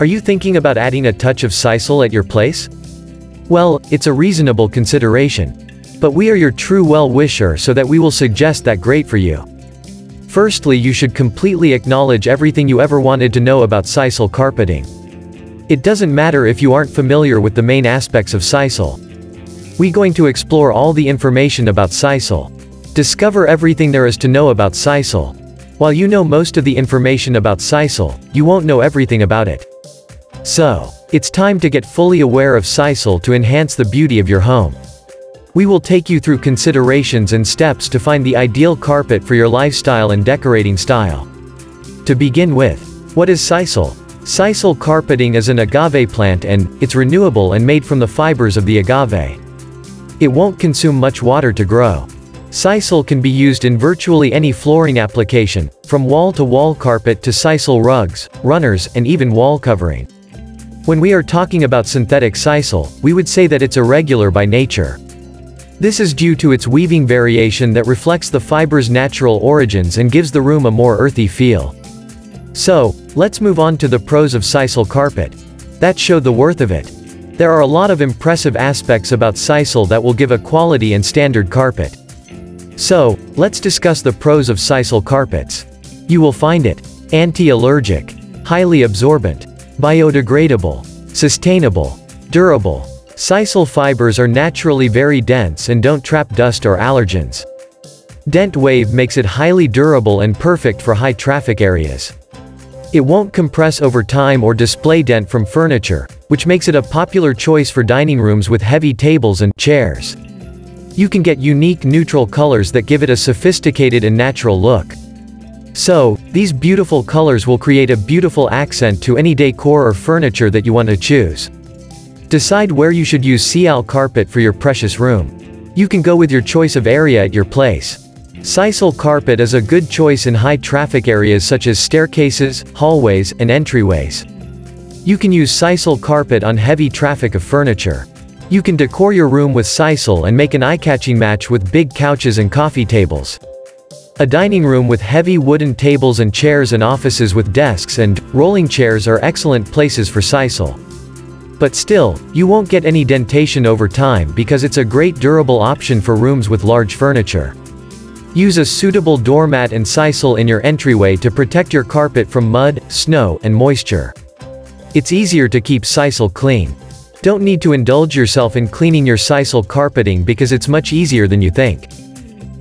Are you thinking about adding a touch of sisal at your place? Well, it's a reasonable consideration. But we are your true well-wisher so that we will suggest that great for you. Firstly you should completely acknowledge everything you ever wanted to know about sisal carpeting. It doesn't matter if you aren't familiar with the main aspects of sisal. We going to explore all the information about sisal. Discover everything there is to know about sisal. While you know most of the information about sisal, you won't know everything about it. So, it's time to get fully aware of sisal to enhance the beauty of your home. We will take you through considerations and steps to find the ideal carpet for your lifestyle and decorating style. To begin with, what is sisal? Sisal carpeting is an agave plant and, it's renewable and made from the fibers of the agave. It won't consume much water to grow. Sisal can be used in virtually any flooring application, from wall-to-wall -wall carpet to sisal rugs, runners, and even wall covering. When we are talking about synthetic sisal, we would say that it's irregular by nature. This is due to its weaving variation that reflects the fiber's natural origins and gives the room a more earthy feel. So, let's move on to the pros of sisal carpet. That show the worth of it. There are a lot of impressive aspects about sisal that will give a quality and standard carpet. So, let's discuss the pros of sisal carpets. You will find it anti-allergic, highly absorbent, biodegradable, sustainable, durable, Sisal fibers are naturally very dense and don't trap dust or allergens. Dent Wave makes it highly durable and perfect for high traffic areas. It won't compress over time or display dent from furniture, which makes it a popular choice for dining rooms with heavy tables and chairs. You can get unique neutral colors that give it a sophisticated and natural look. So, these beautiful colors will create a beautiful accent to any decor or furniture that you want to choose. Decide where you should use sisal carpet for your precious room. You can go with your choice of area at your place. Sisal carpet is a good choice in high traffic areas such as staircases, hallways, and entryways. You can use sisal carpet on heavy traffic of furniture. You can decor your room with sisal and make an eye-catching match with big couches and coffee tables. A dining room with heavy wooden tables and chairs and offices with desks and rolling chairs are excellent places for sisal. But still, you won't get any dentation over time because it's a great durable option for rooms with large furniture. Use a suitable doormat and sisal in your entryway to protect your carpet from mud, snow, and moisture. It's easier to keep sisal clean. Don't need to indulge yourself in cleaning your sisal carpeting because it's much easier than you think.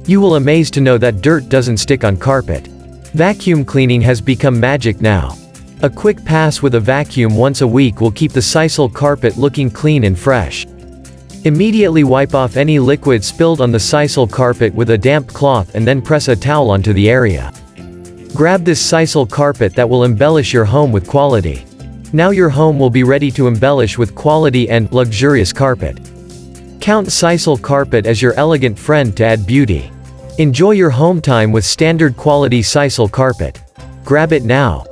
You will amaze to know that dirt doesn't stick on carpet. Vacuum cleaning has become magic now. A quick pass with a vacuum once a week will keep the sisal carpet looking clean and fresh. Immediately wipe off any liquid spilled on the sisal carpet with a damp cloth and then press a towel onto the area. Grab this sisal carpet that will embellish your home with quality. Now your home will be ready to embellish with quality and luxurious carpet. Count sisal carpet as your elegant friend to add beauty. Enjoy your home time with standard quality sisal carpet. Grab it now.